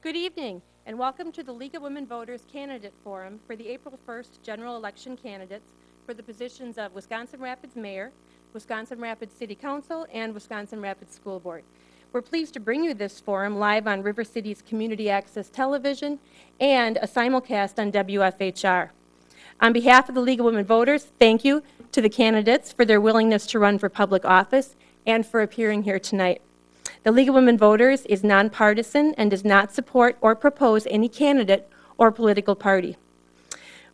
Good evening, and welcome to the League of Women Voters Candidate Forum for the April 1st general election candidates for the positions of Wisconsin Rapids Mayor, Wisconsin Rapids City Council, and Wisconsin Rapids School Board. We're pleased to bring you this forum live on River Cities Community Access Television and a simulcast on WFHR. On behalf of the League of Women Voters, thank you to the candidates for their willingness to run for public office and for appearing here tonight. The League of Women Voters is nonpartisan and does not support or propose any candidate or political party.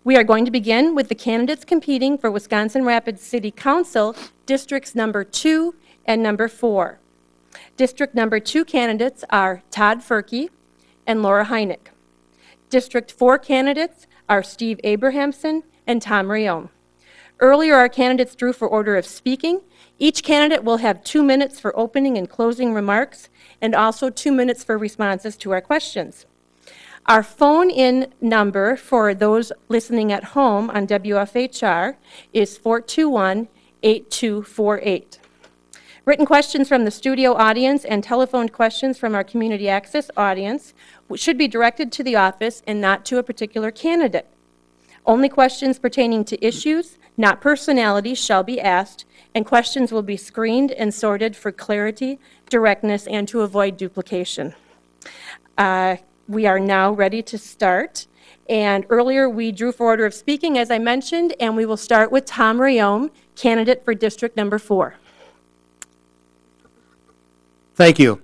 We are going to begin with the candidates competing for Wisconsin Rapids City Council Districts Number 2 and Number 4. District Number 2 candidates are Todd Furkey and Laura Heineck. District 4 candidates are Steve Abrahamson and Tom Rayome. Earlier, our candidates drew for order of speaking. Each candidate will have two minutes for opening and closing remarks, and also two minutes for responses to our questions. Our phone-in number for those listening at home on WFHR is 421-8248. Written questions from the studio audience and telephoned questions from our community access audience should be directed to the office and not to a particular candidate. Only questions pertaining to issues, not personalities, shall be asked, and questions will be screened and sorted for clarity, directness, and to avoid duplication. Uh, We are now ready to start. And earlier, we drew for order of speaking, as I mentioned, and we will start with Tom Rayome, candidate for District Number Four. Thank you.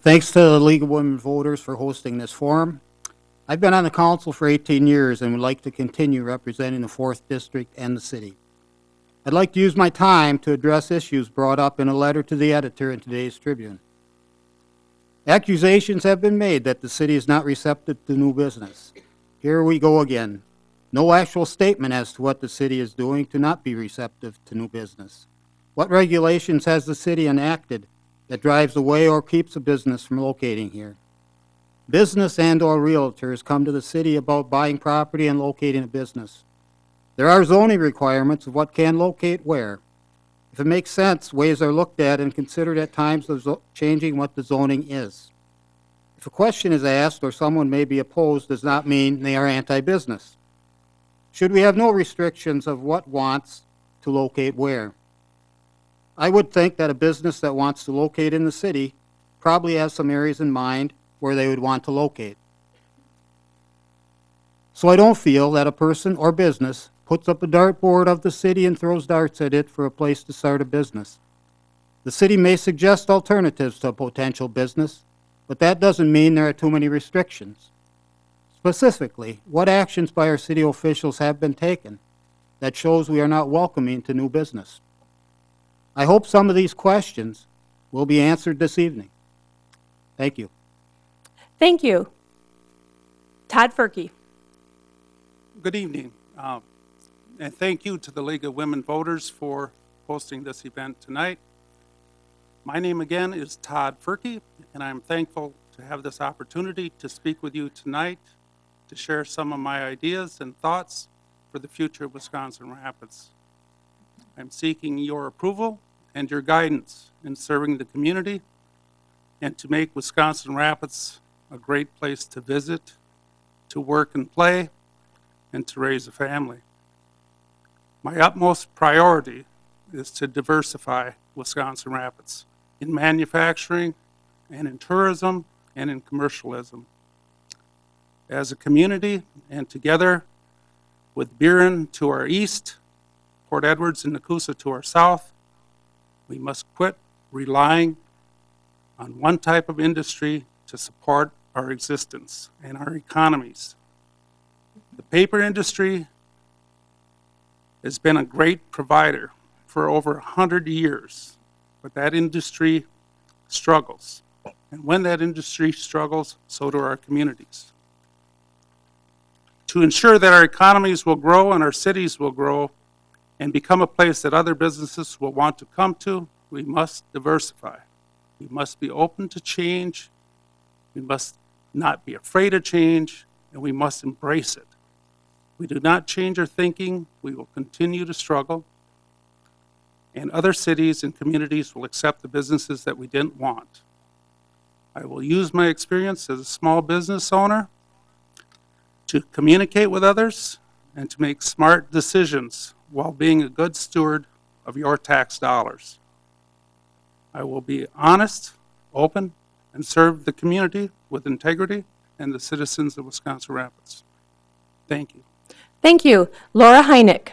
Thanks to the League of Women Voters for hosting this forum. I've been on the council for 18 years and would like to continue representing the 4th District and the city. I'd like to use my time to address issues brought up in a letter to the editor in today's Tribune. Accusations have been made that the city is not receptive to new business. Here we go again. No actual statement as to what the city is doing to not be receptive to new business. What regulations has the city enacted that drives away or keeps a business from locating here? Business and/or realtors come to the city about buying property and locating a business. There are zoning requirements of what can locate where. If it makes sense, ways are looked at and considered at times of changing what the zoning is. If a question is asked or someone may be opposed does not mean they are anti-business. Should we have no restrictions of what wants to locate where? I would think that a business that wants to locate in the city probably has some areas in mind where they would want to locate. So I don't feel that a person or business puts up a dartboard of the city and throws darts at it for a place to start a business. The city may suggest alternatives to a potential business, but that doesn't mean there are too many restrictions. Specifically, what actions by our city officials have been taken that shows we are not welcoming to new business? I hope some of these questions will be answered this evening. Thank you. Thank you. Todd Furkey. Good evening, um, and thank you to the League of Women Voters for hosting this event tonight. My name again is Todd Furkey, and I'm thankful to have this opportunity to speak with you tonight to share some of my ideas and thoughts for the future of Wisconsin Rapids. I'm seeking your approval and your guidance in serving the community and to make Wisconsin Rapids a great place to visit, to work and play, and to raise a family. My utmost priority is to diversify Wisconsin Rapids in manufacturing and in tourism and in commercialism. As a community and together with Biron to our east, Port Edwards and Nekoosa to our south, we must quit relying on one type of industry to support our existence and our economies. The paper industry has been a great provider for over 100 years, but that industry struggles. And when that industry struggles, so do our communities. To ensure that our economies will grow and our cities will grow and become a place that other businesses will want to come to, we must diversify. We must be open to change. We must not be afraid of change, and we must embrace it. We do not change our thinking, we will continue to struggle, and other cities and communities will accept the businesses that we didn't want. I will use my experience as a small business owner to communicate with others and to make smart decisions while being a good steward of your tax dollars. I will be honest, open, and serve the community with integrity and the citizens of Wisconsin Rapids. Thank you. Thank you. Laura Heineck.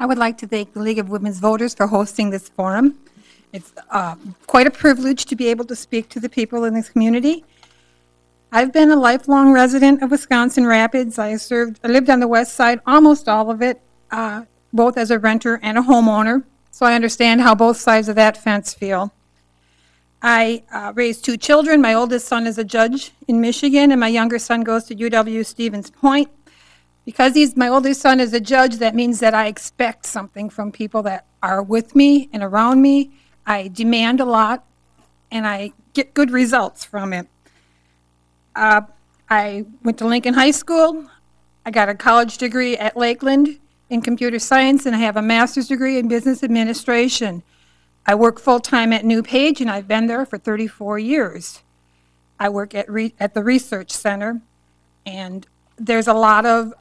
I would like to thank the League of Women's Voters for hosting this forum. It's uh, quite a privilege to be able to speak to the people in this community. I've been a lifelong resident of Wisconsin Rapids. I served, I lived on the west side, almost all of it, uh, both as a renter and a homeowner, so I understand how both sides of that fence feel. I uh, raised two children. My oldest son is a judge in Michigan, and my younger son goes to UW Stevens Point. Because he's, my oldest son is a judge, that means that I expect something from people that are with me and around me. I demand a lot, and I get good results from it. Uh, I went to Lincoln High School. I got a college degree at Lakeland in computer science, and I have a master's degree in business administration. I work full-time at New Page, and I've been there for 34 years. I work at, re- at the Research Center, and there's a lot of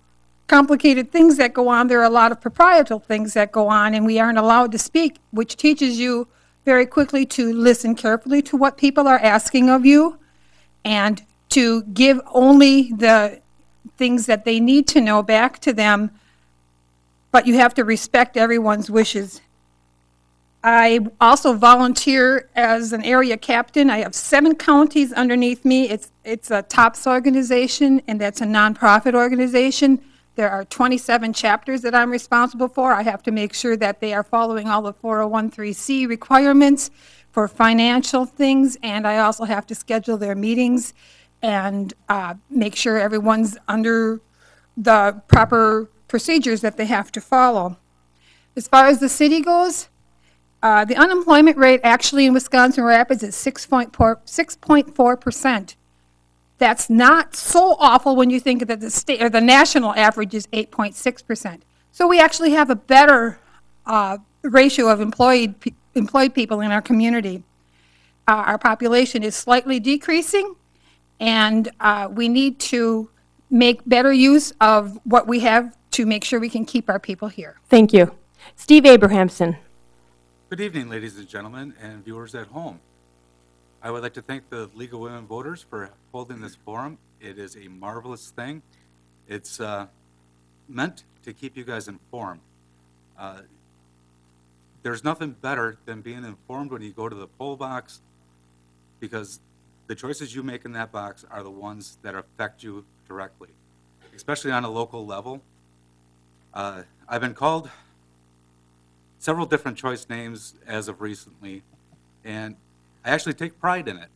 complicated things that go on. There are a lot of proprietal things that go on, and we aren't allowed to speak, which teaches you very quickly to listen carefully to what people are asking of you and to give only the things that they need to know back to them, but you have to respect everyone's wishes. I also volunteer as an area captain. I have seven counties underneath me. It's, it's a TOPS organization, and that's a nonprofit organization. There are 27 chapters that I'm responsible for. I have to make sure that they are following all the 4013C requirements for financial things, and I also have to schedule their meetings and uh, make sure everyone's under the proper procedures that they have to follow. As far as the city goes, uh, the unemployment rate actually in Wisconsin Rapids is 6.4 6.4%. That's not so awful when you think that the state, or the national average is 8.6%. So we actually have a better uh, ratio of employed, pe- employed people in our community. Uh, Our population is slightly decreasing, and uh, we need to make better use of what we have to make sure we can keep our people here. Thank you. Steve Abrahamson. Good evening, ladies and gentlemen, and viewers at home. I would like to thank the League of Women Voters for holding this forum. It is a marvelous thing. It's uh, meant to keep you guys informed. Uh, There's nothing better than being informed when you go to the poll box, because the choices you make in that box are the ones that affect you directly, especially on a local level. Uh, I've been called several different choice names as of recently, and I actually take pride in it.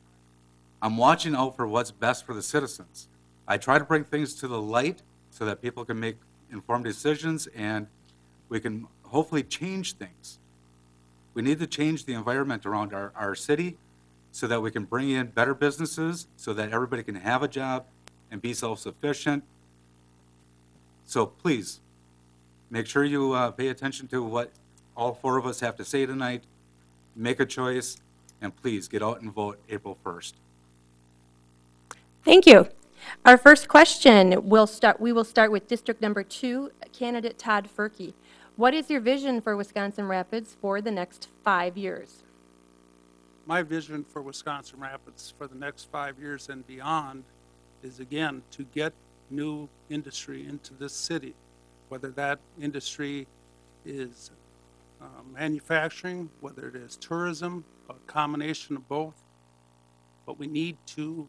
I'm watching out for what's best for the citizens. I try to bring things to the light so that people can make informed decisions and we can hopefully change things. We need to change the environment around our, our city so that we can bring in better businesses, so that everybody can have a job and be self-sufficient. So please, make sure you uh, pay attention to what all four of us have to say tonight. Make a choice, and please get out and vote April 1st. Thank you. Our first question will start, we will start with District Number Two, candidate Todd Furkey. What is your vision for Wisconsin Rapids for the next five years? My vision for Wisconsin Rapids for the next five years and beyond is again to get new industry into this city, whether that industry is uh, manufacturing, whether it is tourism, a combination of both. But we need to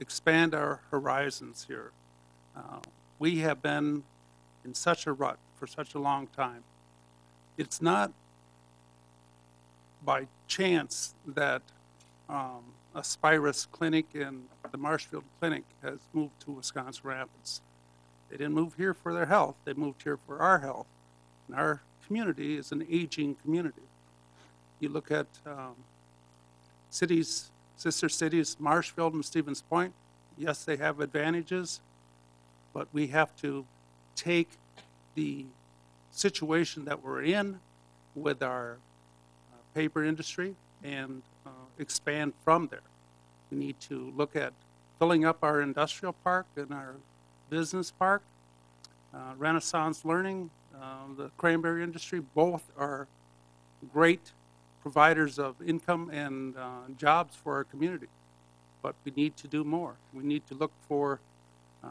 expand our horizons here. Uh, we have been in such a rut for such a long time. It's not by chance that um, Aspirus Clinic and the Marshfield Clinic has moved to Wisconsin Rapids. They didn't move here for their health, they moved here for our health. And our community is an aging community. You look at um, cities, sister cities, Marshfield and Stevens Point, yes, they have advantages, but we have to take the situation that we're in with our uh, paper industry and uh, expand from there. We need to look at filling up our industrial park and our business park. Uh, Renaissance Learning, uh, the cranberry industry, both are great providers of income and uh, jobs for our community. But we need to do more. We need to look for uh,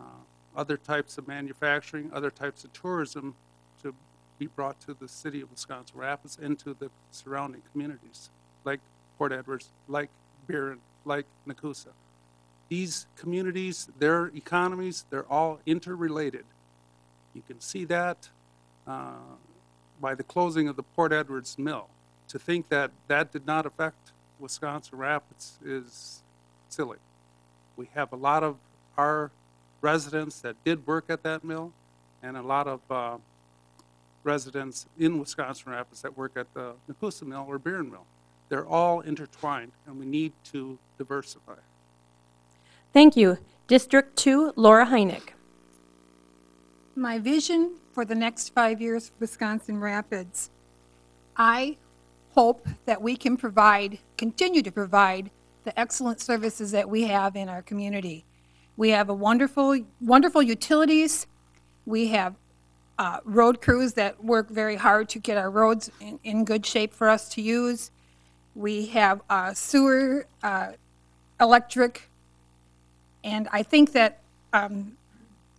other types of manufacturing, other types of tourism to be brought to the city of Wisconsin Rapids and to the surrounding communities, like Port Edwards, like Biron, like Nekoosa. These communities, their economies, they're all interrelated. You can see that uh, by the closing of the Port Edwards Mill. To think that that did not affect Wisconsin Rapids is silly. We have a lot of our residents that did work at that mill, and a lot of uh, residents in Wisconsin Rapids that work at the Nekoosa Mill or Biron Mill. They're all intertwined, and we need to diversify. Thank you. District Two, Laura Heineck. My vision for the next five years for Wisconsin Rapids, I hope that we can provide, continue to provide the excellent services that we have in our community. We have a wonderful, wonderful utilities. We have uh, road crews that work very hard to get our roads in, in good shape for us to use. We have uh, sewer, uh, electric, and I think that um,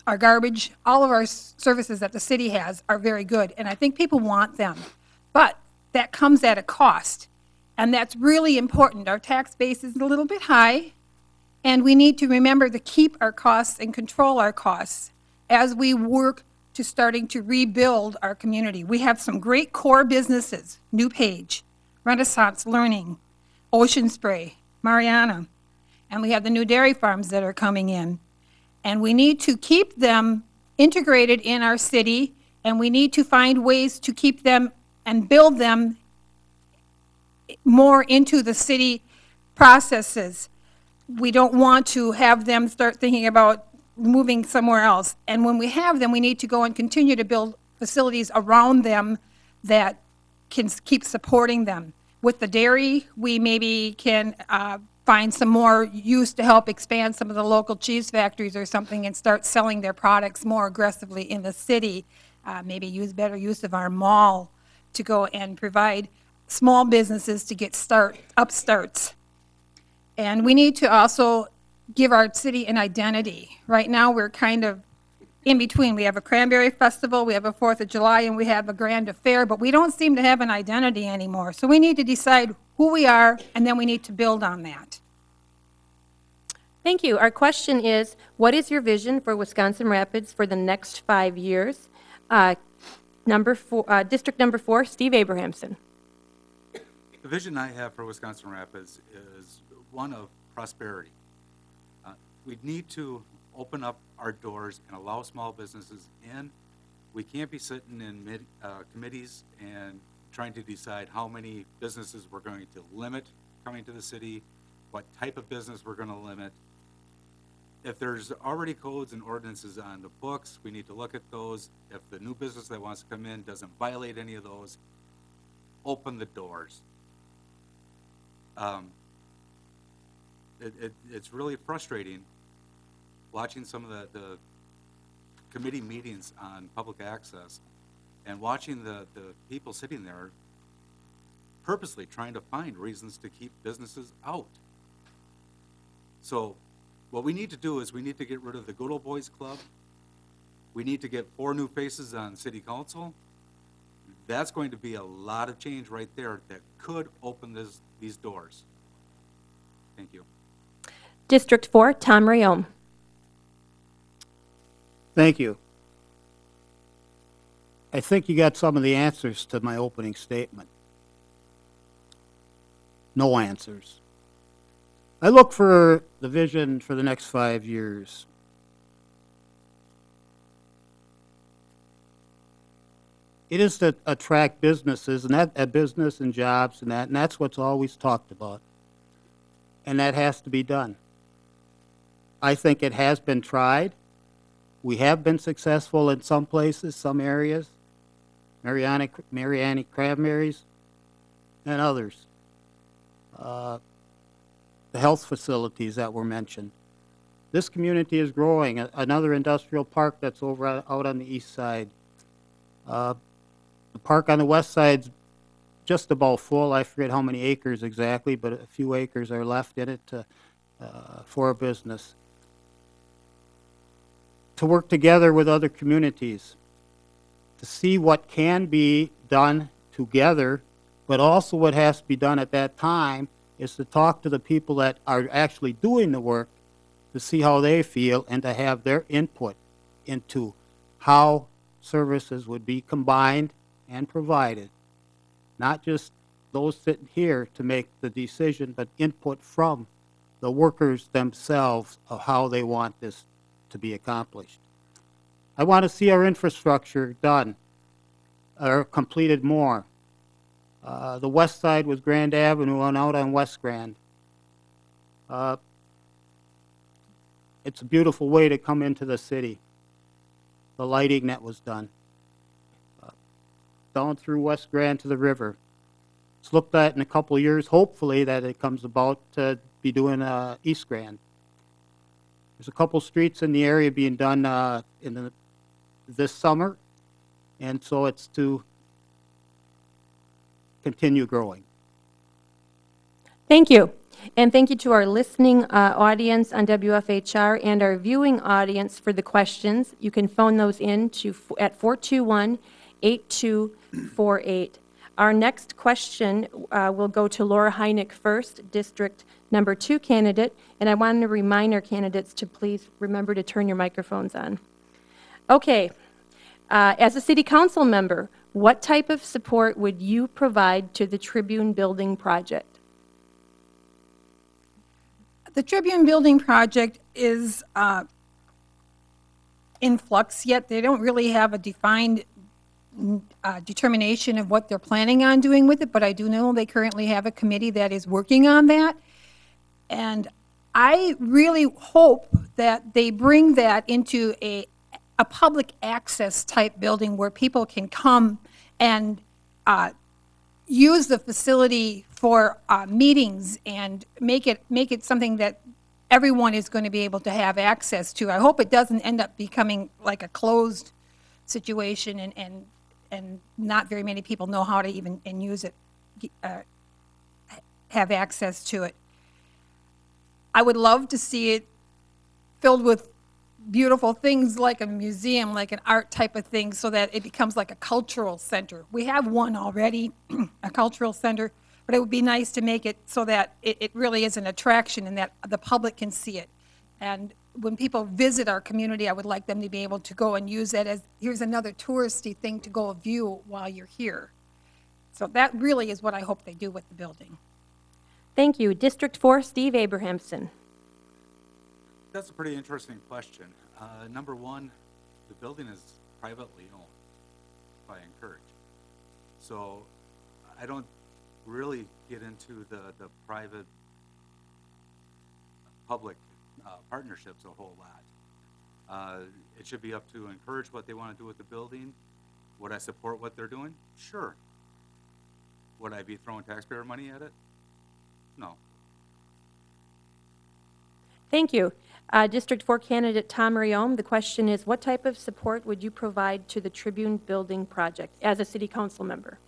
our garbage, all of our services that the city has are very good, and I think people want them. But that comes at a cost, and that's really important. Our tax base is a little bit high, and we need to remember to keep our costs and control our costs as we work to starting to rebuild our community. We have some great core businesses, New Page, Renaissance Learning, Ocean Spray, Mariana, and we have the new dairy farms that are coming in. And we need to keep them integrated in our city, and we need to find ways to keep them and build them more into the city processes. We don't want to have them start thinking about moving somewhere else. And when we have them, we need to go and continue to build facilities around them that can keep supporting them. With the dairy, we maybe can uh, find some more use to help expand some of the local cheese factories or something and start selling their products more aggressively in the city. Uh, Maybe use better use of our mall to go and provide small businesses to get start, upstarts. And we need to also give our city an identity. Right now, we're kind of in between. We have a Cranberry Festival, we have a Fourth of July, and we have a Grand Affair, but we don't seem to have an identity anymore. So we need to decide who we are, and then we need to build on that. Thank you. Our question is, what is your vision for Wisconsin Rapids for the next five years? Uh, Number four, uh, District Number Four, Steve Abrahamson. The vision I have for Wisconsin Rapids is one of prosperity. Uh, We need to open up our doors and allow small businesses in. We can't be sitting in mid, uh, committees and trying to decide how many businesses we're going to limit coming to the city, what type of business we're gonna limit. If there's already codes and ordinances on the books, we need to look at those. If the new business that wants to come in doesn't violate any of those, open the doors. Um, it, it, it's really frustrating watching some of the, the committee meetings on public access and watching the, the people sitting there purposely trying to find reasons to keep businesses out. So what we need to do is we need to get rid of the Good Old Boys Club. We need to get four new faces on city council. That's going to be a lot of change right there that could open this, these doors. Thank you. District Four, Tom Rayome. Thank you. I think you got some of the answers to my opening statement. No answers. I look for the vision for the next five years. It is to attract businesses and that, uh, business and jobs and that, and that's what's always talked about. And that has to be done. I think it has been tried. We have been successful in some places, some areas, Mariana, Mariani cranberries, and others. Uh, the health facilities that were mentioned. This community is growing. A- Another industrial park that's over out on the east side. Uh, The park on the west side's just about full. I forget how many acres exactly, but a few acres are left in it to, uh, for a business. To work together with other communities, to see what can be done together, but also what has to be done at that time is to talk to the people that are actually doing the work to see how they feel and to have their input into how services would be combined and provided. Not just those sitting here to make the decision, but input from the workers themselves of how they want this to be accomplished. I want to see our infrastructure done or completed more. Uh, the west side was Grand Avenue and out on West Grand. Uh, it's a beautiful way to come into the city. The lighting that was done. Uh, down through West Grand to the river. It's looked at in a couple years, hopefully, that it comes about to be doing uh, East Grand. There's a couple streets in the area being done uh, in the, this summer, and so it's to continue growing. Thank you. And thank you to our listening uh, audience on WFHR and our viewing audience for the questions. You can phone those in to, at 421-8248. Our next question uh, will go to Laura Heineck first, District Number Two candidate, and I wanted to remind our candidates to please remember to turn your microphones on. Okay, uh, as a city council member, what type of support would you provide to the Tribune Building project? The Tribune Building project is uh, in flux yet. They don't really have a defined uh, determination of what they're planning on doing with it, but I do know they currently have a committee that is working on that. And I really hope that they bring that into a, a public access type building where people can come and uh, use the facility for uh, meetings and make it, make it something that everyone is going to be able to have access to. I hope it doesn't end up becoming like a closed situation and, and, and not very many people know how to even, and use it, uh, have access to it. I would love to see it filled with beautiful things like a museum, like an art type of thing, so that it becomes like a cultural center. We have one already, a cultural center, but it would be nice to make it so that it, it really is an attraction and that the public can see it. And when people visit our community, I would like them to be able to go and use it as, here's another touristy thing to go view while you're here. So that really is what I hope they do with the building. Thank you. District 4, Steve Abrahamson. That's a pretty interesting question. Uh, number one, the building is privately owned by Incourage. So I don't really get into the, the private, public, uh, partnerships a whole lot. Uh, it should be up to Incourage what they want to do with the building. Would I support what they're doing? Sure. Would I be throwing taxpayer money at it? No. Thank you. Uh, District 4 candidate Tom Rayome, the question is, what type of support would you provide to the Tribune Building project as a city council member?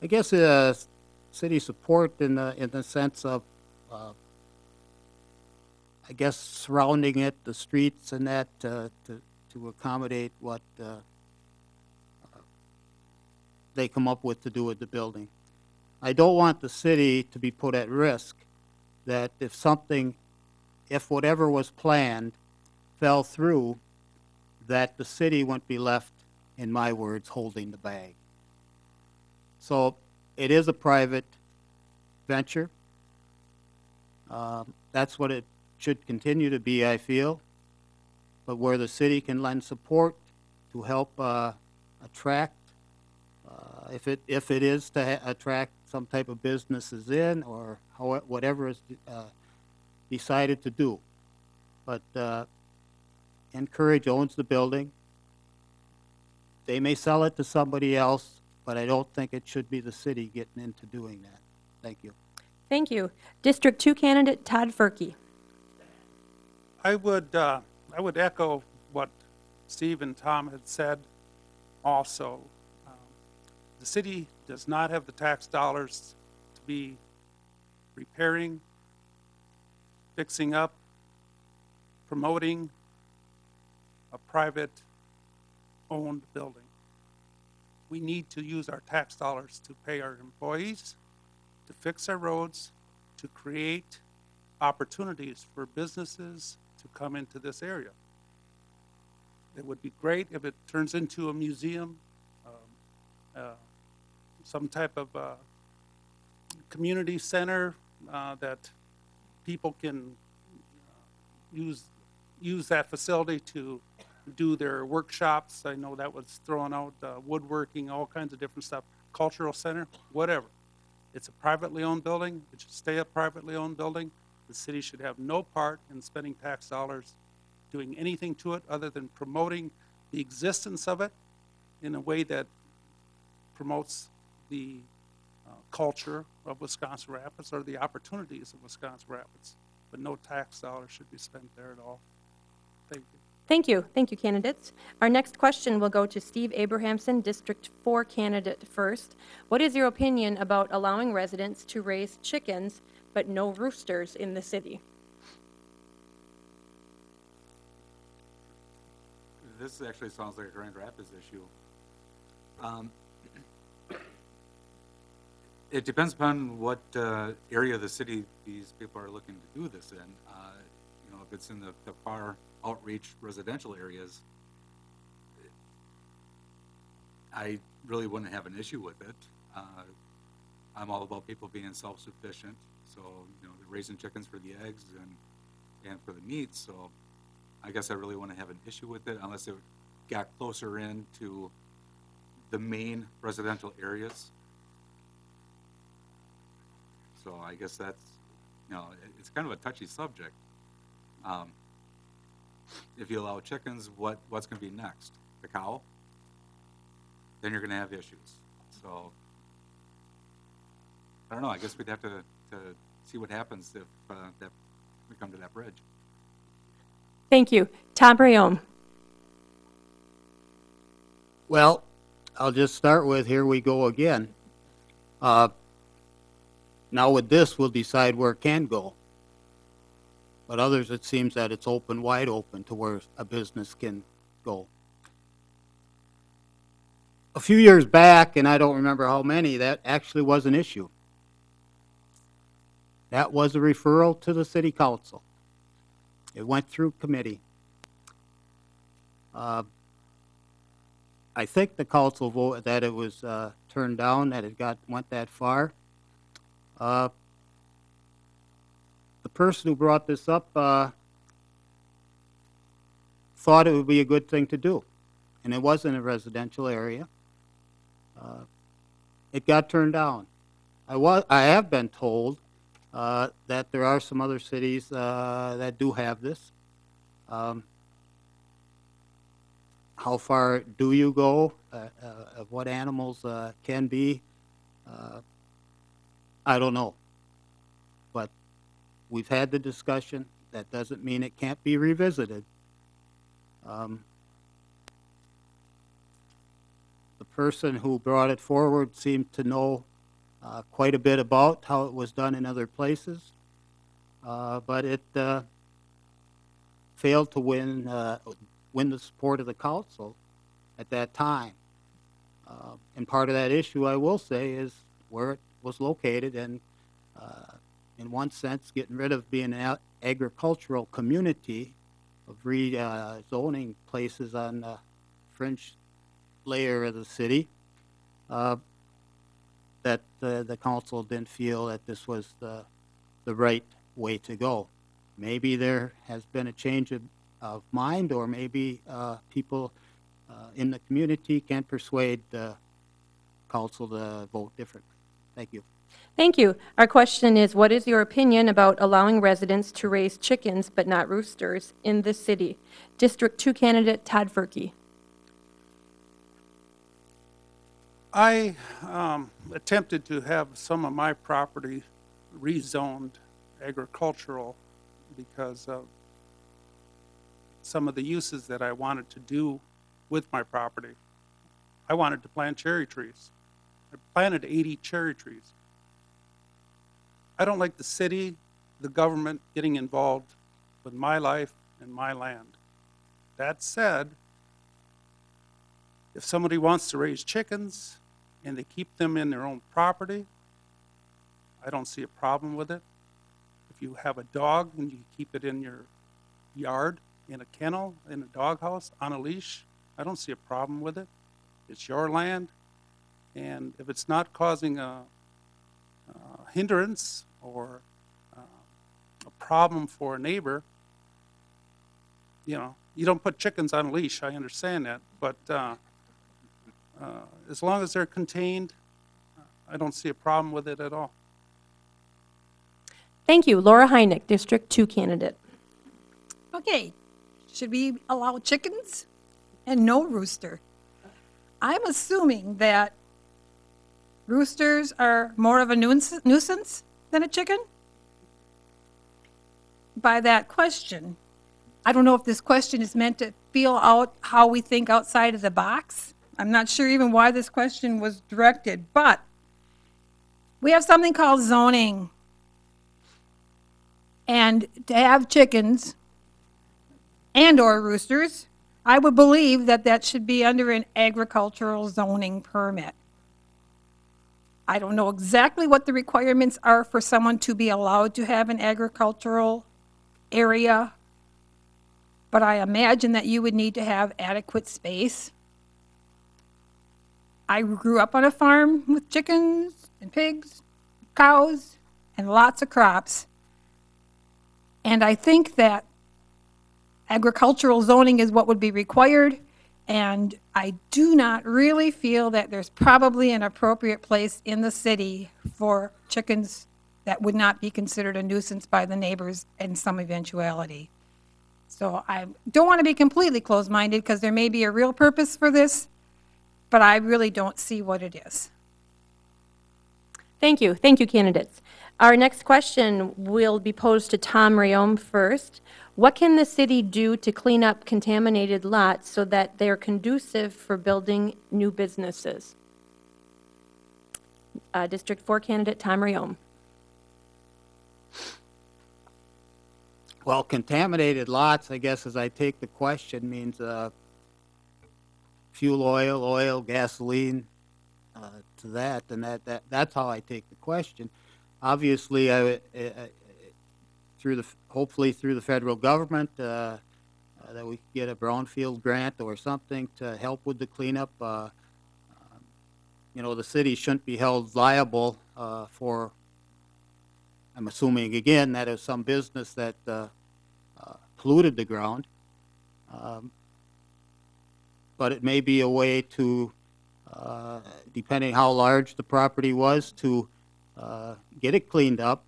I guess uh, city support in the in the sense of, uh, I guess surrounding it, the streets and that uh, to to accommodate what uh, they come up with to do with the building. I don't want the city to be put at risk that if something, if whatever was planned fell through, that the city wouldn't be left, in my words, holding the bag. So it is a private venture. Um, That's what it should continue to be, I feel. But where the city can lend support to help uh, attract, uh, if it, if it is to attract some type of businesses in or how, whatever is uh, decided to do. But uh, Incourage owns the building. They may sell it to somebody else, but I don't think it should be the city getting into doing that. Thank you. Thank you. District 2 candidate Todd Furkey. I would, uh, I would echo what Steve and Tom had said also. Um, The city does not have the tax dollars to be repairing, fixing up, promoting a private-owned building. We need to use our tax dollars to pay our employees, to fix our roads, to create opportunities for businesses to come into this area. It would be great if it turns into a museum, um, uh, some type of uh, community center uh, that people can uh, use, use that facility to do their workshops. I know that was thrown out, uh, woodworking, all kinds of different stuff, cultural center, whatever. It's a privately owned building. It should stay a privately owned building. The city should have no part in spending tax dollars doing anything to it other than promoting the existence of it in a way that promotes the uh, culture of Wisconsin Rapids or the opportunities of Wisconsin Rapids. But no tax dollars should be spent there at all. Thank you. Thank you. Thank you, candidates. Our next question will go to Steve Abrahamson, District 4 candidate first. What is your opinion about allowing residents to raise chickens but no roosters in the city? This actually sounds like a Grand Rapids issue. Um, It depends upon what uh, area of the city these people are looking to do this in. Uh, You know, if it's in the the far outreach residential areas, I really wouldn't have an issue with it. Uh, I'm all about people being self-sufficient, so, you know, they're raising chickens for the eggs and, and for the meat, so I guess I really wouldn't have an issue with it unless it got closer in to the main residential areas. So I guess that's, you know, it's kind of a touchy subject. Um, If you allow chickens, what, what's gonna be next? The cow? Then you're gonna have issues, so. I don't know, I guess we'd have to, to see what happens if, uh, that, we come to that bridge. Thank you. Tom Rayome. Well, I'll just start with, here we go again. Uh, Now with this, we'll decide where it can go. But others, it seems that it's open, wide open to where a business can go. A few years back, and I don't remember how many, that actually was an issue. That was a referral to the city council. It went through committee. Uh, I think the council voted that it was, uh, turned down, that it got, went that far. Uh, the person who brought this up, uh, thought it would be a good thing to do. And it was in a residential area. Uh, it got turned down. I was, I have been told, uh, that there are some other cities, uh, that do have this. Um, how far do you go, uh, uh, of what animals, uh, can be, uh, I don't know. But we've had the discussion, that doesn't mean it can't be revisited. Um, the person who brought it forward seemed to know, uh, quite a bit about how it was done in other places. Uh, but it, uh, failed to win, uh, win the support of the council at that time. Uh, and part of that issue, I will say, is where it was located and, uh, in one sense, getting rid of being an agricultural community of rezoning places on the fringe layer of the city. Uh, that uh, the council didn't feel that this was the, the right way to go. Maybe there has been a change of, of mind, or maybe uh, people uh, in the community can persuade the council to vote differently. Thank you. Thank you. Our question is, what is your opinion about allowing residents to raise chickens but not roosters in the city? District 2 candidate Todd Furkey. I um, attempted to have some of my property rezoned agricultural because of some of the uses that I wanted to do with my property. I wanted to plant cherry trees. I planted 80 cherry trees. I don't like the city, the government getting involved with my life and my land. That said, if somebody wants to raise chickens and they keep them in their own property, I don't see a problem with it. If you have a dog and you keep it in your yard, in a kennel, in a doghouse, on a leash, I don't see a problem with it. It's your land, and if it's not causing a, a hindrance or uh, a problem for a neighbor, you know, you don't put chickens on a leash, I understand that, but uh, uh, as long as they're contained, I don't see a problem with it at all. Thank you. Laura Heineck, District 2 candidate. Okay, should we allow chickens and no rooster? I'm assuming that roosters are more of a nuisance than a chicken? By that question, I don't know if this question is meant to feel out how we think outside of the box. I'm not sure even why this question was directed, but we have something called zoning. And to have chickens and/or roosters, I would believe that that should be under an agricultural zoning permit. I don't know exactly what the requirements are for someone to be allowed to have an agricultural area, but I imagine that you would need to have adequate space. I grew up on a farm with chickens and pigs, cows, and lots of crops. And I think that agricultural zoning is what would be required, and I do not really feel that there's probably an appropriate place in the city for chickens that would not be considered a nuisance by the neighbors in some eventuality. So I don't want to be completely closed-minded, because there may be a real purpose for this, but I really don't see what it is. Thank you. Thank you, candidates. Our next question will be posed to Tom Rayome first. What can the city do to clean up contaminated lots so that they're conducive for building new businesses? Uh, District 4 candidate Tom Rayome. Well, contaminated lots, I guess, as I take the question, means uh, fuel oil, oil, gasoline, uh, to that, and that, that, that's how I take the question. Obviously, I, uh, through the, hopefully through the federal government, uh, uh, that we get a brownfield grant or something to help with the cleanup. Uh, um, You know, the city shouldn't be held liable uh, for, I'm assuming again, that is some business that uh, uh, polluted the ground. Um, But it may be a way to, uh, depending how large the property was, to uh, get it cleaned up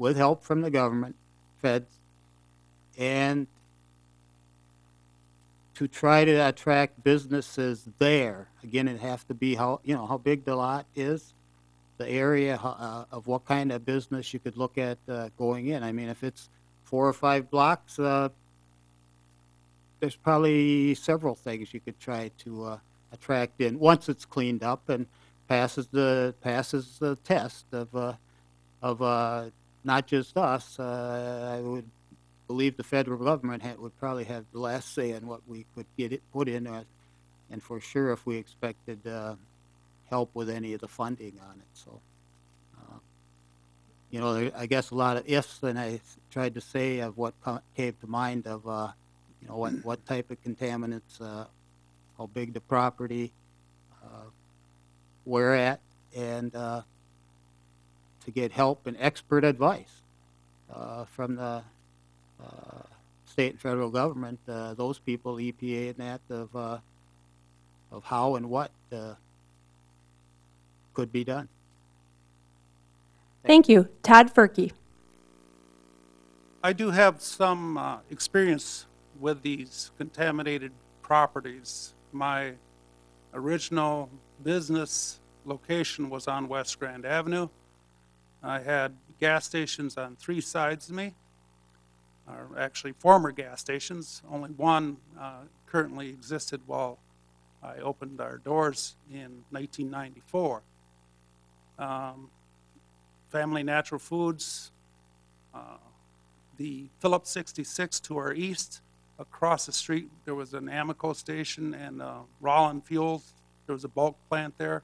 with help from the government, feds, and to try to attract businesses there. Again, it has to be how, you know, how big the lot is, the area uh, of what kind of business you could look at uh, going in. I mean, if it's four or five blocks, uh, there's probably several things you could try to uh, attract in once it's cleaned up and passes the passes the test of uh, of uh, not just us. Uh, I would believe the federal government had, would probably have the last say in what we could get it put in, uh, and for sure if we expected uh, help with any of the funding on it. So, uh, you know, there, I guess a lot of ifs, and I tried to say of what came to mind of, uh, you know, what what type of contaminants, uh, how big the property, where at, and uh, to get help and expert advice uh, from the uh, state and federal government, uh, those people, EPA and that, of, uh, of how and what uh, could be done. Thank you. Todd Furkey. I do have some uh, experience with these contaminated properties. My original business location was on West Grand Avenue. I had gas stations on three sides of me, or actually former gas stations. Only one uh, currently existed while I opened our doors in 1994. Um, Family Natural Foods, uh, the Phillips 66 to our east. Across the street, there was an Amoco station and uh, Rollin Fuels. There was a bulk plant there.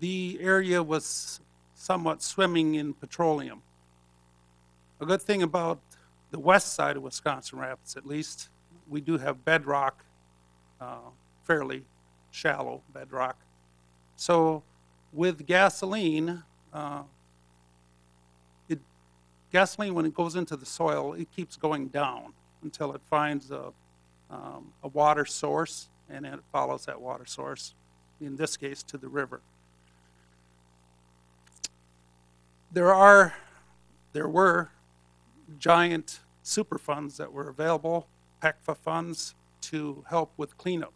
The area was somewhat swimming in petroleum. A good thing about the west side of Wisconsin Rapids, at least, we do have bedrock, uh, fairly shallow bedrock. So with gasoline, uh, it, gasoline, when it goes into the soil, it keeps going down until it finds a, um, a water source, and it follows that water source, in this case, to the river. There are, there were giant super funds that were available, PECFA funds, to help with cleanup.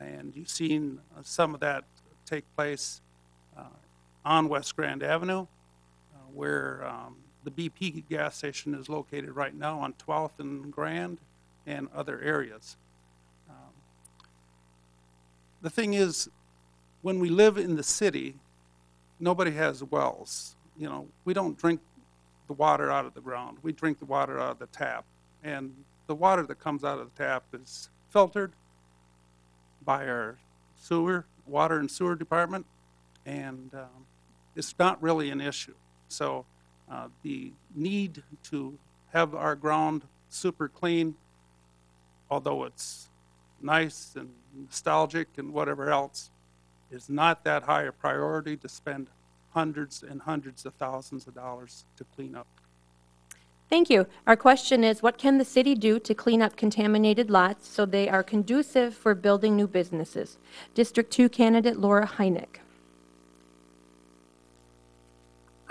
And you've seen some of that take place uh, on West Grand Avenue, uh, where um, the BP gas station is located right now on 12th and Grand and other areas. Um, The thing is, when we live in the city, nobody has wells. You know, we don't drink the water out of the ground. We drink the water out of the tap. And the water that comes out of the tap is filtered by our sewer, water and sewer department, and um, it's not really an issue. So uh, the need to have our ground super clean, although it's nice and nostalgic and whatever else, is not that high a priority to spend hundreds and hundreds of thousands of dollars to clean up. Thank you. Our question is, what can the city do to clean up contaminated lots so they are conducive for building new businesses? District 2 candidate Laura Heineck.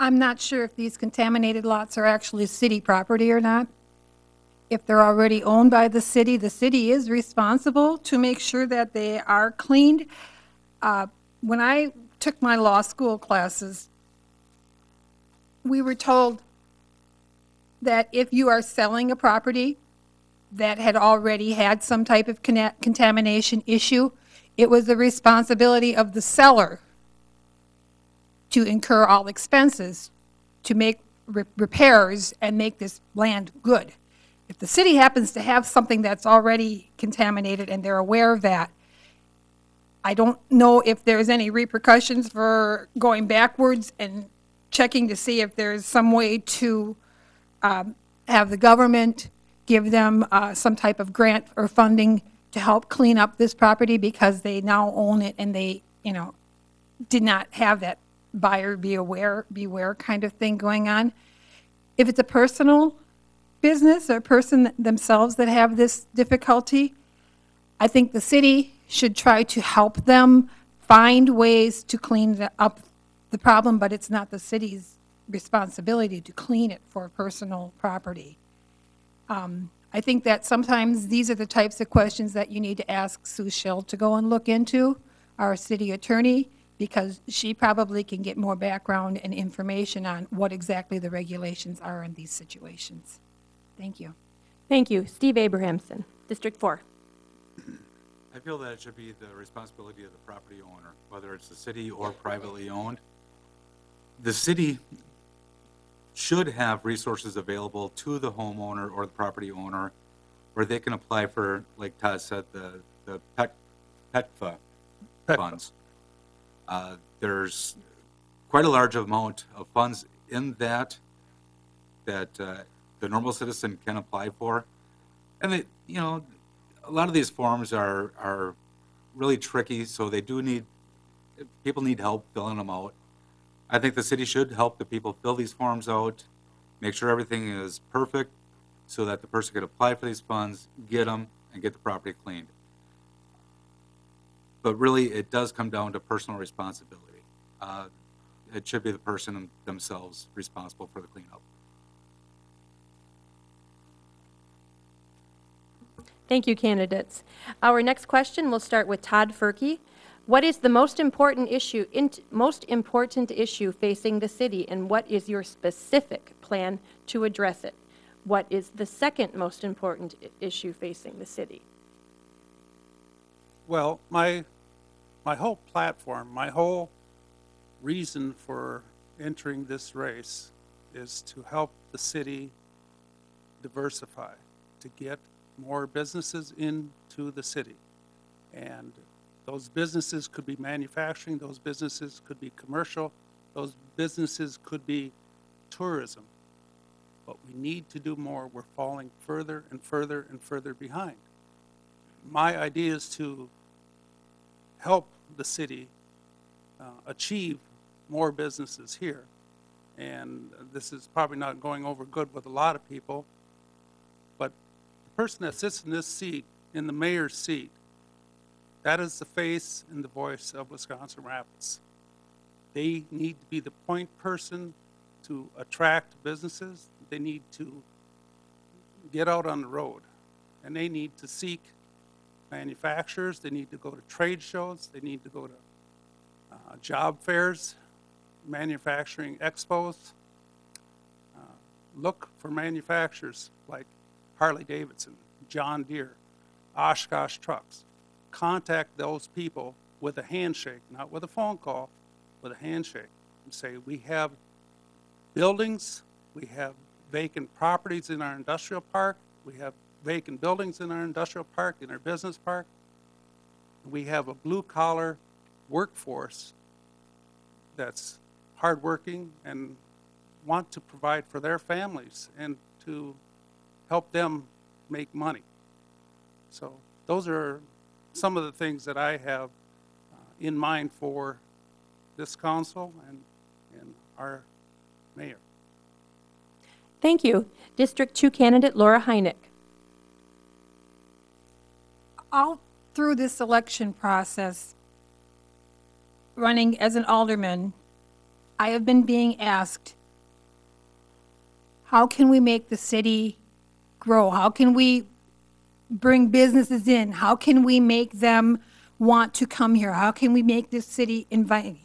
I'm not sure if these contaminated lots are actually city property or not. If they're already owned by the city, the city is responsible to make sure that they are cleaned. Uh, When I took my law school classes, we were told that if you are selling a property that had already had some type of conna- contamination issue, it was the responsibility of the seller to incur all expenses to make re- repairs and make this land good. If the city happens to have something that's already contaminated and they're aware of that, I don't know if there's any repercussions for going backwards and checking to see if there's some way to um, have the government give them uh, some type of grant or funding to help clean up this property because they now own it and they, you know, did not have that buyer be aware, beware kind of thing going on. If it's a personal business or person themselves that have this difficulty, I think the city should try to help them find ways to clean the- up the problem, but it's not the city's responsibility to clean it for personal property. Um, I think that sometimes these are the types of questions that you need to ask Sue Schill to go and look into, our city attorney, because she probably can get more background and information on what exactly the regulations are in these situations. Thank you. Thank you. Steve Abrahamson, District 4. I feel that it should be the responsibility of the property owner, whether it's the city or privately owned. The city should have resources available to the homeowner or the property owner where they can apply for, like Todd said, the, the PECFA PECFA. funds. Uh, There's quite a large amount of funds in that that uh, the normal citizen can apply for. And they, you know, a lot of these forms are, are really tricky, so they do need, people need help filling them out. I think the city should help the people fill these forms out, make sure everything is perfect, so that the person could apply for these funds, get them, and get the property cleaned. But really, it does come down to personal responsibility. Uh, It should be the person themselves responsible for the cleanup. Thank you, candidates. Our next question will start with Todd Furkey. What is the most important issue, int- most important issue facing the city, and what is your specific plan to address it? What is the second most important issue facing the city? Well, my, my whole platform, my whole reason for entering this race is to help the city diversify, to get more businesses into the city. And those businesses could be manufacturing, those businesses could be commercial, those businesses could be tourism. But we need to do more. We're falling further and further and further behind my idea is to help the city uh, achieve more businesses here. And this is probably not going over good with a lot of people, person that sits in this seat, in the mayor's seat, that is the face and the voice of Wisconsin Rapids. They need to be the point person to attract businesses. They need to get out on the road, and they need to seek manufacturers, they need to go to trade shows, they need to go to uh, job fairs, manufacturing expos. Uh, Look for manufacturers like Harley Davidson, John Deere, Oshkosh Trucks. Contact those people with a handshake, not with a phone call, with a handshake. And say, we have buildings, we have vacant properties in our industrial park, we have vacant buildings in our industrial park, in our business park. We have a blue-collar workforce that's hardworking and want to provide for their families and to help them make money. So those are some of the things that I have uh, in mind for this council and, and our mayor. Thank you. District 2 candidate Laura Heineck. all through this election process, running as an alderman, I have been being asked, how can we make the city grow? How can we bring businesses in? How can we make them want to come here? How can we make this city inviting?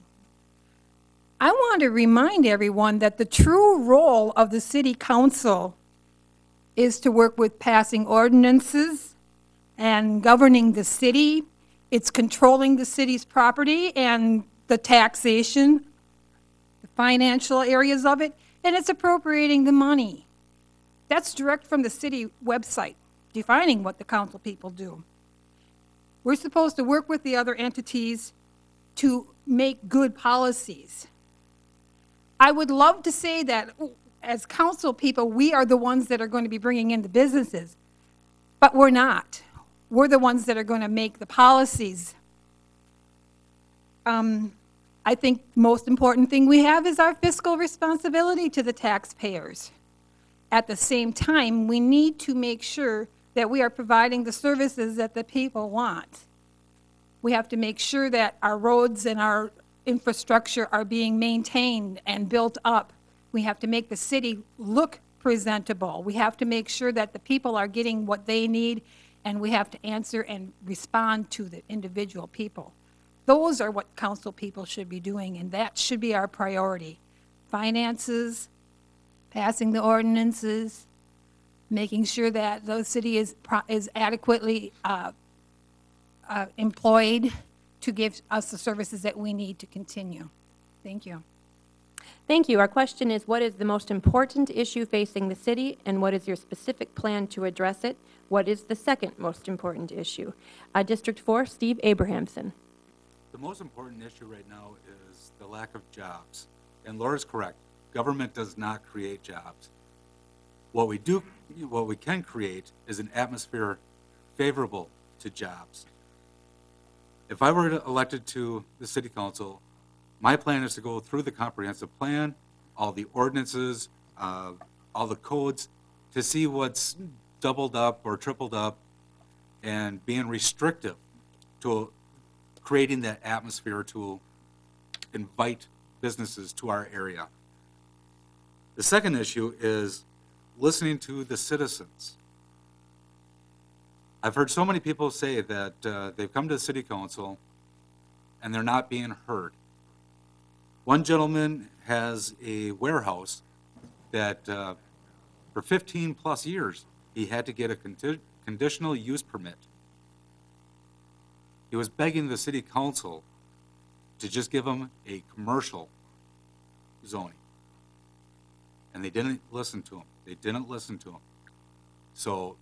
I want to remind everyone that the true role of the city council is to work with passing ordinances, and governing the city. It's controlling the city's property and the taxation, the financial areas of it, and it's appropriating the money. That's direct from the city website, defining what the council people do. We're supposed to work with the other entities to make good policies. I would love to say that as council people, we are the ones that are going to be bringing in the businesses, but we're not. We're the ones that are going to make the policies. Um, I think most important thing we have is our fiscal responsibility to the taxpayers. At the same time, we need to make sure that we are providing the services that the people want. We have to make sure that our roads and our infrastructure are being maintained and built up. We have to make the city look presentable. We have to make sure that the people are getting what they need, and we have to answer and respond to the individual people. Those are what council people should be doing, and that should be our priority. Finances, passing the ordinances, making sure that the city is, pro- is adequately uh, uh, employed to give us the services that we need to continue. Thank you. Thank you. Our question is, what is the most important issue facing the city, and what is your specific plan to address it? What is the second most important issue? Uh, District 4, Steve Abrahamson. The most important issue right now is the lack of jobs. And Laura's correct. Government does not create jobs. What we do, what we can create is an atmosphere favorable to jobs. If I were elected to the city council, my plan is to go through the comprehensive plan, all the ordinances, uh, all the codes, to see what's doubled up or tripled up, and being restrictive to creating that atmosphere to invite businesses to our area. The second issue is listening to the citizens. I've heard so many people say that uh, they've come to the city council and they're not being heard. One gentleman has a warehouse that, uh, for 15-plus years, he had to get a conditional use permit. He was begging the city council to just give him a commercial zoning. And they didn't listen to him. They didn't listen to him. So,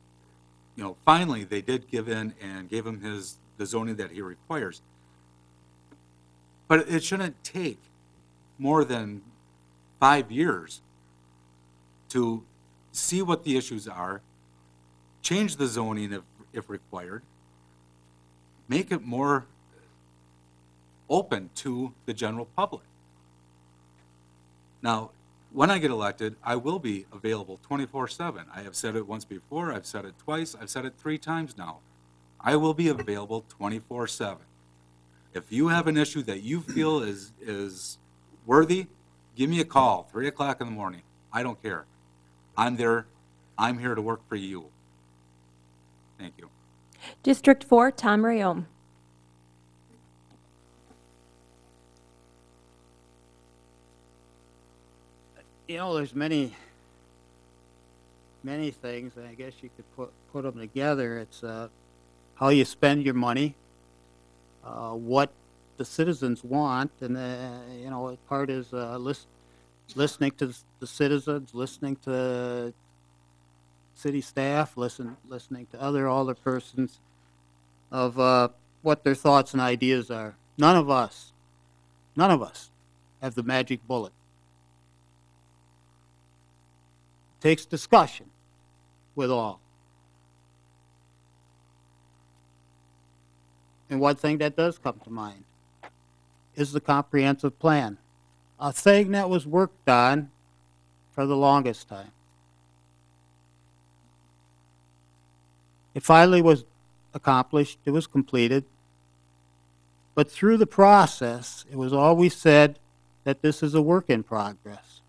you know, finally, they did give in and gave him his, the zoning that he requires. But it shouldn't take more than five years to see what the issues are, change the zoning if, if required, make it more open to the general public. Now, when I get elected, I will be available 24/7. I have said it once before, I've said it twice, I've said it three times now. I will be available 24/7. If you have an issue that you feel is, is worthy, give me a call, 3 o'clock in the morning. I don't care. I'm there, I'm here to work for you. Thank you. District 4, Tom Rayome. You know, there's many, many things, and I guess you could put, put them together. It's, uh, how you spend your money, uh, what the citizens want, and, uh, you know, part is, uh, lis- listening to the citizens, listening to city staff, listen, listening to other alder persons of, uh, what their thoughts and ideas are. None of us, none of us have the magic bullet. Takes discussion with all. And one thing that does come to mind is the comprehensive plan, a thing that was worked on for the longest time. It finally was accomplished, it was completed, but through the process, it was always said that this is a work in progress,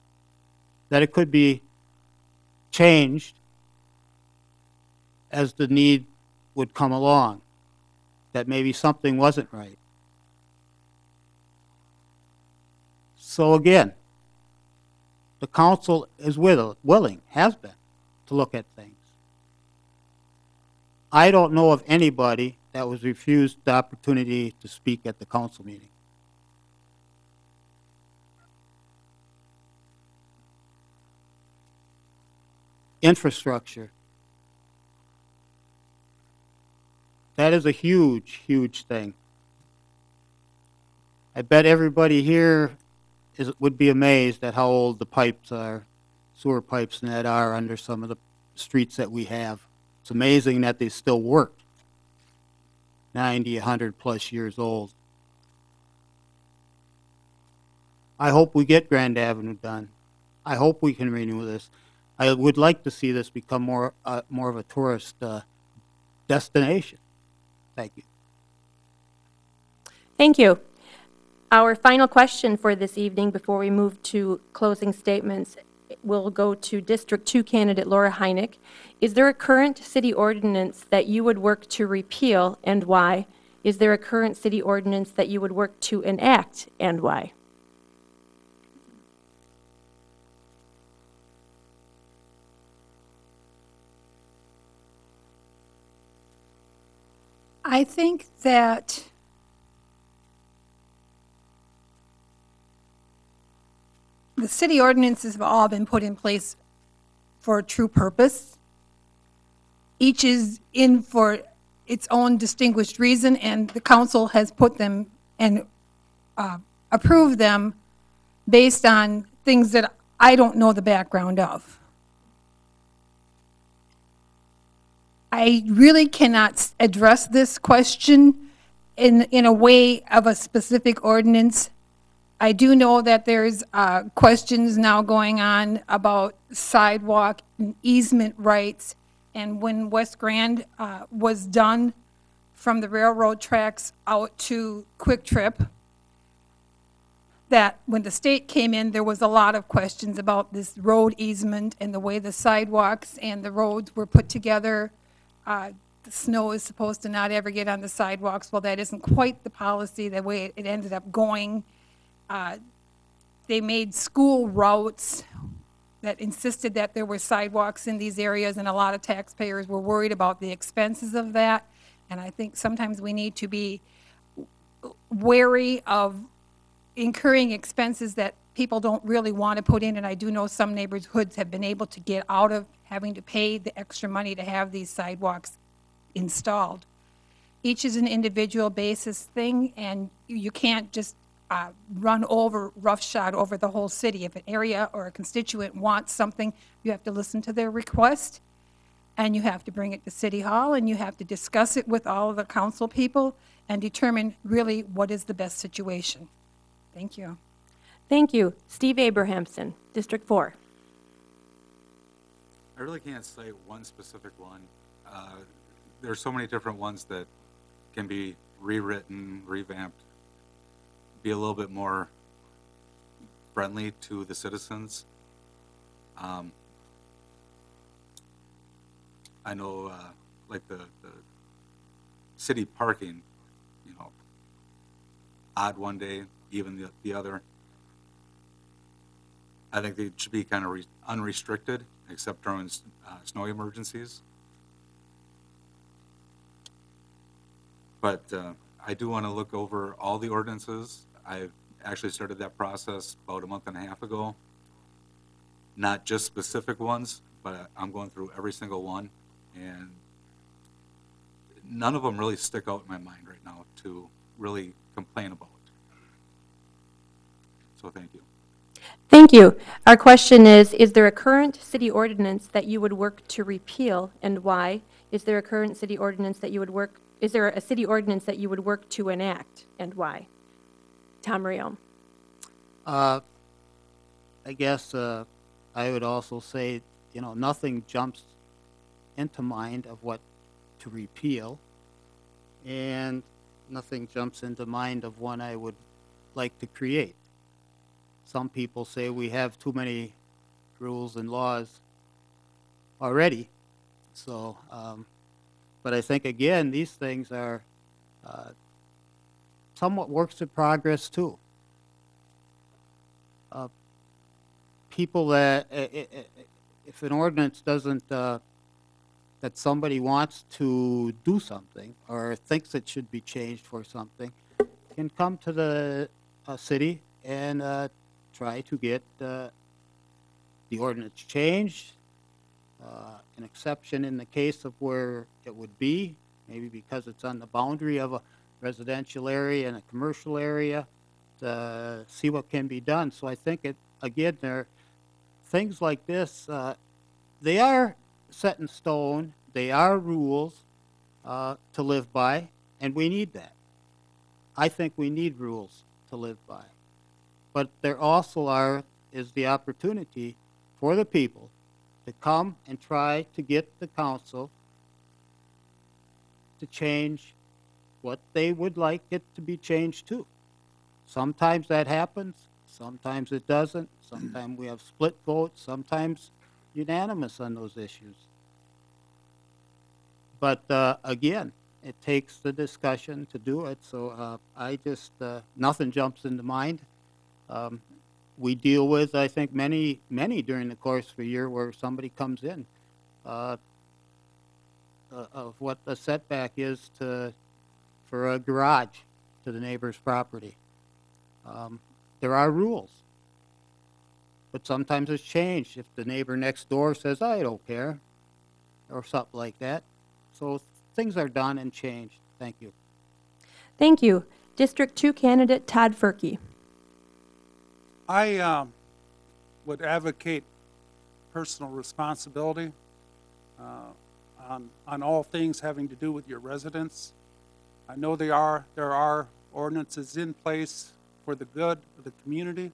that it could be changed as the need would come along, that maybe something wasn't right. So again, the council is will- willing, has been, to look at things. I don't know of anybody that was refused the opportunity to speak at the council meeting. Infrastructure. That is a huge, huge thing. I bet everybody here is, would be amazed at how old the pipes are, sewer pipes and that are under some of the streets that we have. It's amazing that they still work. 90, 100 plus years old. I hope we get Grand Avenue done. I hope we can renew this. I would like to see this become more, uh, more of a tourist, uh, destination. Thank you. Thank you. Our final question for this evening before we move to closing statements will go to District 2 candidate Laura Heineck. Is there a current city ordinance that you would work to repeal and why? Is there a current city ordinance that you would work to enact and why? I think that the city ordinances have all been put in place for a true purpose. Each is in for its own distinguished reason, and the council has put them and uh, approved them based on things that I don't know the background of. I really cannot address this question in, in a way of a specific ordinance. I do know that there's uh, questions now going on about sidewalk and easement rights. And when West Grand uh, was done from the railroad tracks out to Kwik Trip, that when the state came in, there was a lot of questions about this road easement and the way the sidewalks and the roads were put together. Uh, the snow is supposed to not ever get on the sidewalks. Well, that isn't quite the policy, the way it ended up going. Uh, They made school routes that insisted that there were sidewalks in these areas, and a lot of taxpayers were worried about the expenses of that. And I think sometimes we need to be wary of incurring expenses that people don't really want to put in, and I do know some neighborhoods have been able to get out of having to pay the extra money to have these sidewalks installed. Each is an individual basis thing, and you- can't just uh, run over, roughshod over the whole city. If an area or a constituent wants something, you have to listen to their request, and you have to bring it to City Hall, and you have to discuss it with all of the council people and determine really what is the best situation. Thank you. Thank you. Steve Abrahamson, District 4. I really can't say one specific one. Uh, There's so many different ones that can be rewritten, revamped, be a little bit more friendly to the citizens. Um, I know, uh, like the, the city parking, you know, odd one day, even the, the other. I think they should be kind of re- unrestricted, except during uh, snow emergencies. But uh, I do want to look over all the ordinances. I've actually started that process about a month and a half ago. Not just specific ones, but I'm going through every single one, and none of them really stick out in my mind right now to really complain about. So thank you. Thank you. Our question is, is there a current city ordinance that you would work to repeal, and why? Is there a current city ordinance that you would work, is there a city ordinance that you would work to enact, and why? Tom Rayome. Uh, I guess, uh, I would also say, you know, nothing jumps into mind of what to repeal. And nothing jumps into mind of one I would like to create. Some people say we have too many rules and laws already. So, um, but I think again, these things are, uh, somewhat works in progress too. Uh, people that, i- i- i- if an ordinance doesn't, uh, that somebody wants to do something or thinks it should be changed for something, can come to the, uh, city and, uh, try to get, uh, the ordinance changed, uh, an exception in the case of where it would be, maybe because it's on the boundary of a residential area and a commercial area, to see what can be done. So I think it, again, there, things like this, uh, they are set in stone, they are rules, uh, to live by, and we need that. I think we need rules to live by. But there also are, is the opportunity for the people to come and try to get the council to change what they would like it to be changed to. Sometimes that happens, sometimes it doesn't, sometimes we have split votes, sometimes unanimous on those issues. But, uh, again, it takes the discussion to do it, so, uh, I just, uh, nothing jumps into mind. Um, we deal with, I think, many, many during the course of a year where somebody comes in, uh, uh, of what the setback is to, for a garage to the neighbor's property. Um, there are rules. But sometimes it's changed. If the neighbor next door says, I don't care, or something like that. So things are done and changed. Thank you. Thank you. District 2 candidate Todd Furkey. I um, would advocate personal responsibility uh, on, on all things having to do with your residents. I know there are, there are ordinances in place for the good of the community.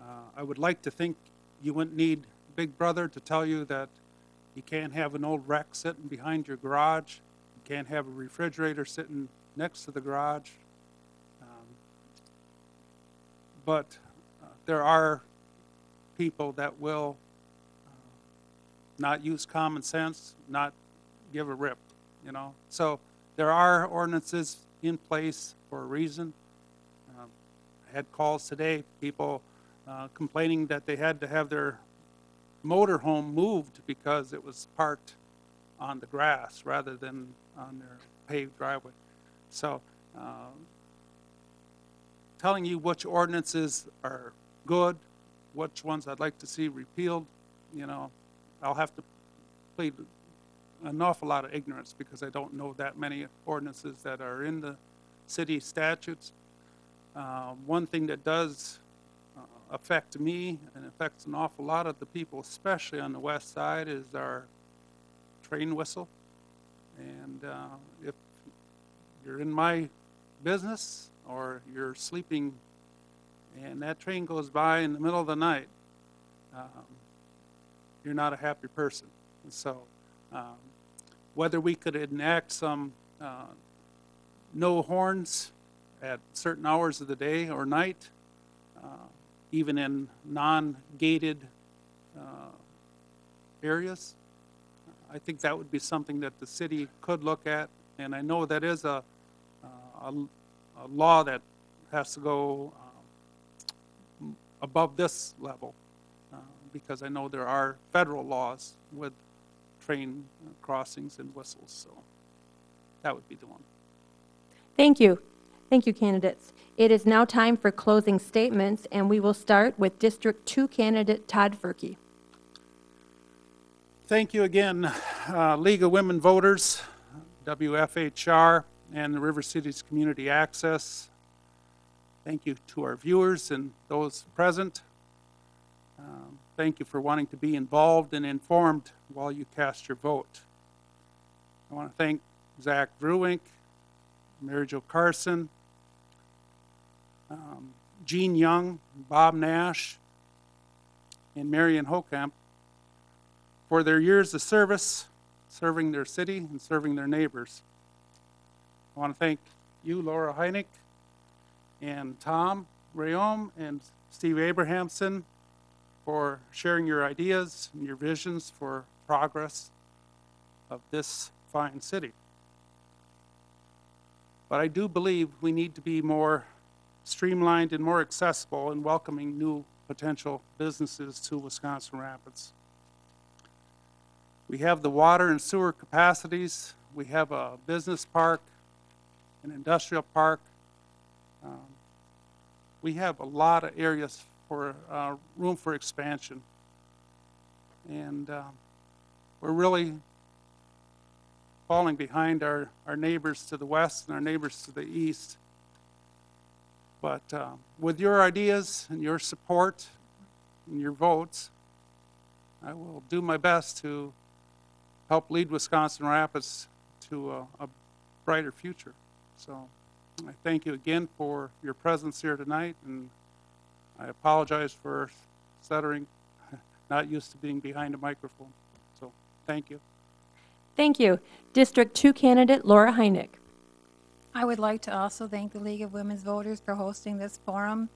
Uh, I would like to think you wouldn't need Big Brother to tell you that you can't have an old wreck sitting behind your garage. You can't have a refrigerator sitting next to the garage. Um, But there are people that will uh, not use common sense, not give a rip. you know? So there are ordinances in place for a reason. Um, I had calls today, people uh, complaining that they had to have their motorhome moved because it was parked on the grass rather than on their paved driveway. So, um, telling you which ordinances are good, which ones I'd like to see repealed, you know, I'll have to plead an awful lot of ignorance because I don't know that many ordinances that are in the city statutes. Uh, One thing that does uh, affect me and affects an awful lot of the people, especially on the west side, is our train whistle. And uh, if you're in my business or you're sleeping and that train goes by in the middle of the night, um, you're not a happy person. And so, um, whether we could enact some uh, no horns at certain hours of the day or night, uh, even in non-gated uh, areas, I think that would be something that the city could look at. And I know that is a, uh, a, a law that has to go above this level, uh, because I know there are federal laws with train crossings and whistles, so that would be the one. Thank you. Thank you, candidates. It is now time for closing statements, and we will start with District 2 candidate Todd Furkey. Thank you again, uh, League of Women Voters, WFHR, and the River Cities Community Access. Thank you to our viewers and those present. Um, Thank you for wanting to be involved and informed while you cast your vote. I want to thank Zach Vruwink, Mary Jo Carson, um, Gene Young, Bob Nash, and Marion Hokamp for their years of service, serving their city and serving their neighbors. I want to thank you, Laura Heineck, and Tom Rayome, and Steve Abrahamson for sharing your ideas and your visions for progress of this fine city. But I do believe we need to be more streamlined and more accessible in welcoming new potential businesses to Wisconsin Rapids. We have the water and sewer capacities. We have a business park, an industrial park. Um, We have a lot of areas for, uh, room for expansion. And um, we're really falling behind our, our neighbors to the west and our neighbors to the east. But um, with your ideas and your support and your votes, I will do my best to help lead Wisconsin Rapids to a, a brighter future. So I thank you again for your presence here tonight, and I apologize for stuttering, not used to being behind a microphone. So thank you. Thank you. District 2 candidate Laura Heineck. I would like to also thank the League of Women's Voters for hosting this forum.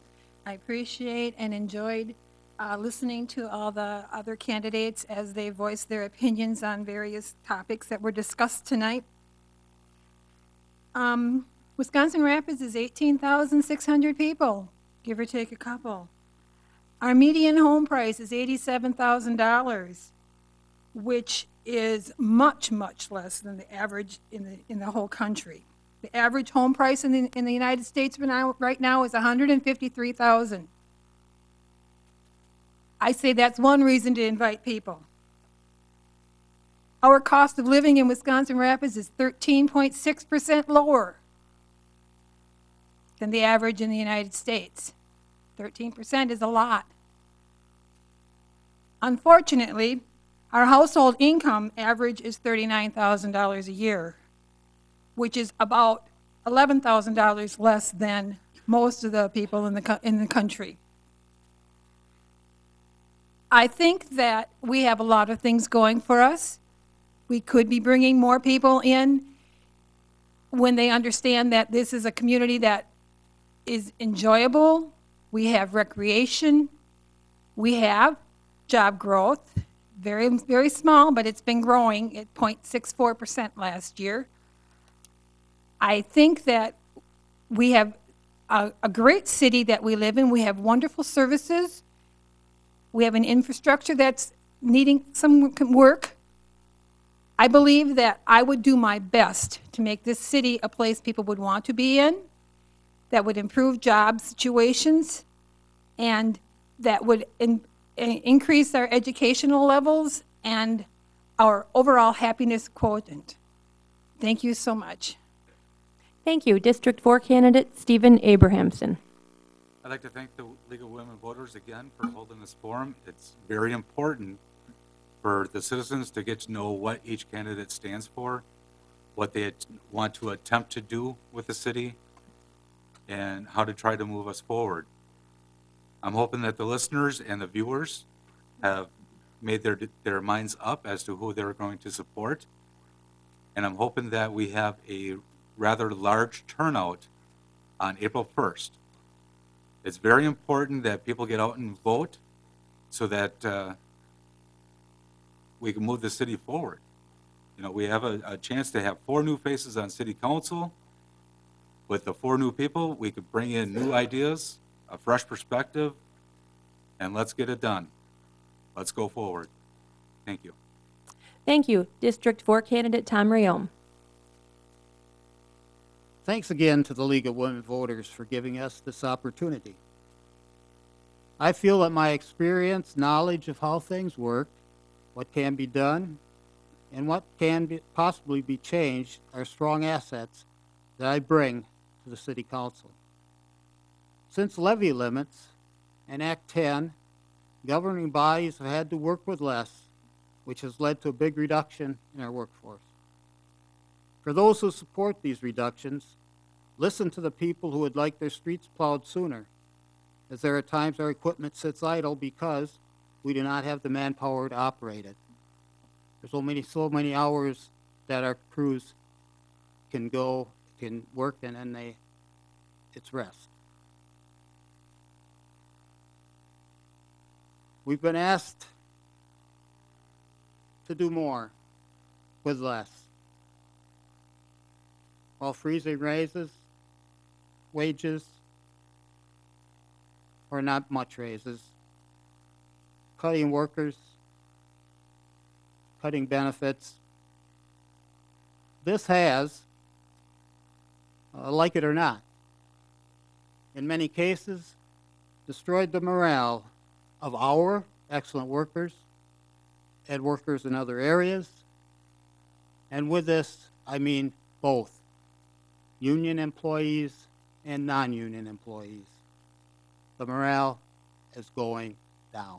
I appreciate and enjoyed uh, listening to all the other candidates as they voiced their opinions on various topics that were discussed tonight. Um, Wisconsin Rapids is 18,600 people, give or take a couple. Our median home price is $87,000, which is much, much less than the average in the, in the whole country. The average home price in the, in the United States right now- is 153,000. I say that's one reason to invite people. Our cost of living in Wisconsin Rapids is 13.6% lower than the average in the United States. 13% is a lot. Unfortunately, our household income average is $39,000 a year, which is about $11,000 less than most of the people in the, in the country. I think that we have a lot of things going for us. We could be bringing more people in when they understand that this is a community that is enjoyable. We have recreation. We have job growth. very, very small, but it's been growing at 0.64% last year. I think that we have a, a great city that we live in. We have wonderful services. We have an infrastructure that's needing some work. I believe that I would do my best to make this city a place people would want to be in, that would improve job situations, and that would in, in- increase our educational levels and our overall happiness quotient. Thank you so much. Thank you. District 4 candidate Stephen Abrahamson. I'd like to thank the League of Women Voters again for holding this forum. It's very important for the citizens to get to know what each candidate stands for, what they want to attempt to do with the city, and how to try to move us forward. I'm hoping that the listeners and the viewers have made their, their minds up as to who they're going to support. And I'm hoping that we have a rather large turnout on April 1st. It's very important that people get out and vote so that uh, we can move the city forward. You know, we have a, a chance to have four new faces on city council. With the four new people, we could bring in new ideas, a fresh perspective, and let's get it done. Let's go forward. Thank you. Thank you. District 4 candidate Tom Rayome. Thanks again to the League of Women Voters for giving us this opportunity. I feel that my experience, knowledge of how things work, what can be done, and what can be, possibly be changed are strong assets that I bring to the City Council. Since levy limits and Act 10, governing bodies have had to work with less, which has led to a big reduction in our workforce. For those who support these reductions, listen to the people who would like their streets plowed sooner, as there are times our equipment sits idle because we do not have the manpower to operate it. There's so many, so many hours that our crews can go, can work, and then they, it's rest. We've been asked to do more with less while freezing raises, wages, or not much raises, cutting workers, cutting benefits. This has, uh, like it or not, in many cases, destroyed the morale of our excellent workers and workers in other areas. And with this, I mean both union employees and non-union employees. The morale is going down.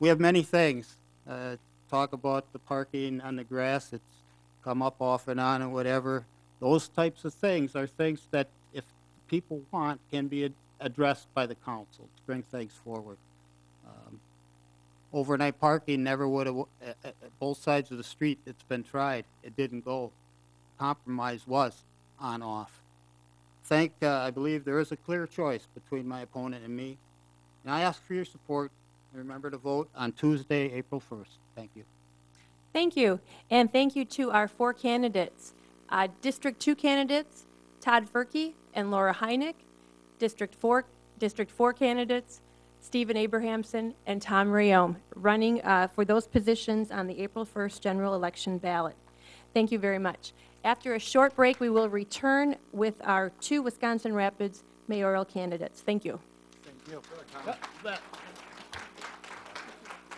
We have many things. Uh, talk about the parking on the grass. It's come up off and on and whatever. Those types of things are things that, if people want, can be ad- addressed by the council to bring things forward. Um, overnight parking never would have. At, at both sides of the street, it's been tried. It didn't go compromise was on off. Think, uh, I believe there is a clear choice between my opponent and me. And I ask for your support. Remember to vote on Tuesday, April 1st. Thank you. Thank you. And thank you to our four candidates. Uh, District 2 candidates, Todd Furkey and Laura Heineck. District 4, District 4 candidates, Stephen Abrahamson and Tom Rayome, running uh, for those positions on the April 1st general election ballot. Thank you very much. After a short break, we will return with our two Wisconsin Rapids mayoral candidates. Thank you. Thank you.